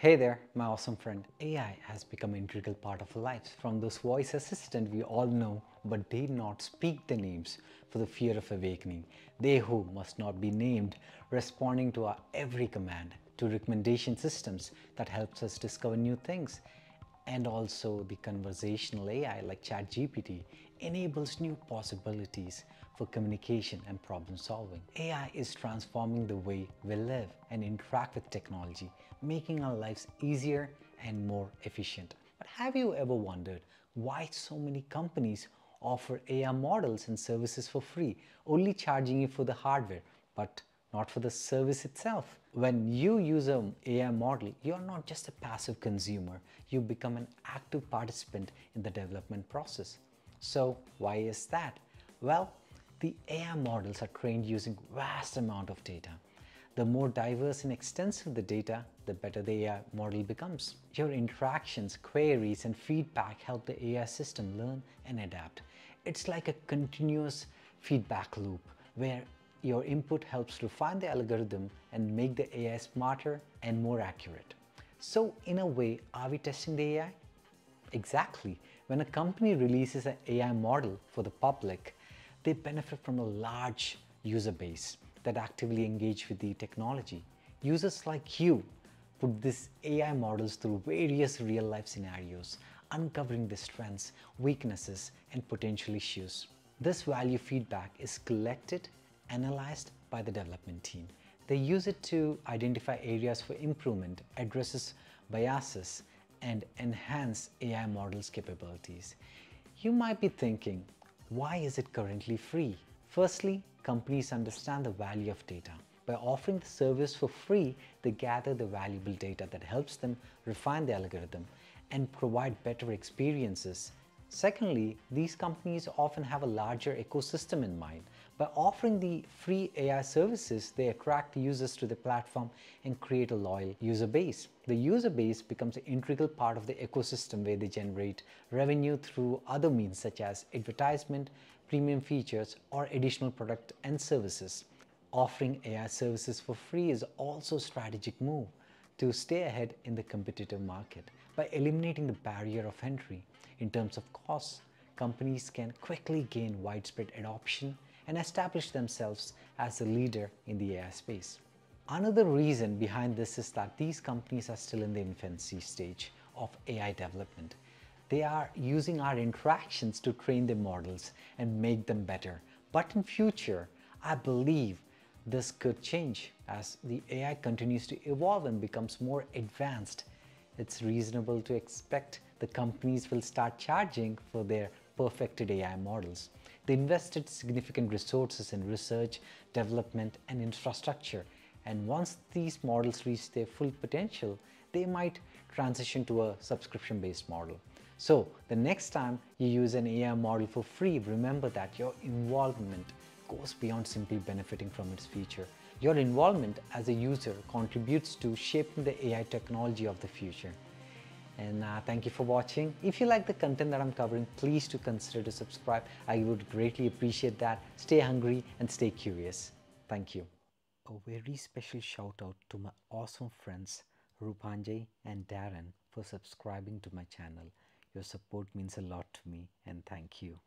Hey there, my awesome friend. AI has become an integral part of our lives. From those voice assistant we all know but dare not speak the names for the fear of awakening. They who must not be named, responding to our every command, to recommendation systems that helps us discover new things. And also the conversational AI like ChatGPT enables new possibilities for communication and problem solving. AI is transforming the way we live and interact with technology, making our lives easier and more efficient. But have you ever wondered why so many companies offer AI models and services for free, only charging you for the hardware, but not for the service itself? When you use an AI model, you're not just a passive consumer, you become an active participant in the development process. So why is that? Well, the AI models are trained using vast amount of data. The more diverse and extensive the data, the better the AI model becomes. Your interactions, queries, and feedback help the AI system learn and adapt. It's like a continuous feedback loop where your input helps refine the algorithm and make the AI smarter and more accurate. So in a way, are we testing the AI? Exactly. When a company releases an AI model for the public, they benefit from a large user base that actively engage with the technology. Users like you put these AI models through various real-life scenarios, uncovering the strengths, weaknesses, and potential issues. This value feedback is collected, analyzed by the development team. They use it to identify areas for improvement, addresses biases, and enhance AI models capabilities. You might be thinking, why is it currently free? Firstly, companies understand the value of data. By offering the service for free, they gather the valuable data that helps them refine the algorithm and provide better experiences. Secondly, these companies often have a larger ecosystem in mind. By offering the free AI services, they attract users to the platform and create a loyal user base. The user base becomes an integral part of the ecosystem where they generate revenue through other means such as advertisement, premium features, or additional product and services. Offering AI services for free is also a strategic move to stay ahead in the competitive market. By eliminating the barrier of entry in terms of costs, companies can quickly gain widespread adoption and establish themselves as a leader in the AI space. Another reason behind this is that these companies are still in the infancy stage of AI development. They are using our interactions to train their models and make them better. But in future, I believe this could change as the AI continues to evolve and becomes more advanced. It's reasonable to expect the companies will start charging for their perfected AI models. They invested significant resources in research, development, and infrastructure. And once these models reach their full potential, they might transition to a subscription-based model. So the next time you use an AI model for free, remember that your involvement goes beyond simply benefiting from its feature. Your involvement as a user contributes to shaping the AI technology of the future. And uh, thank you for watching. If you like the content that I'm covering, please do consider to subscribe. I would greatly appreciate that. Stay hungry and stay curious. Thank you. A very special shout out to my awesome friends Rupanjay and Darren for subscribing to my channel. Your support means a lot to me and thank you.